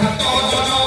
Give me